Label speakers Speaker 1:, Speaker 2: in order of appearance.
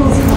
Speaker 1: Eagles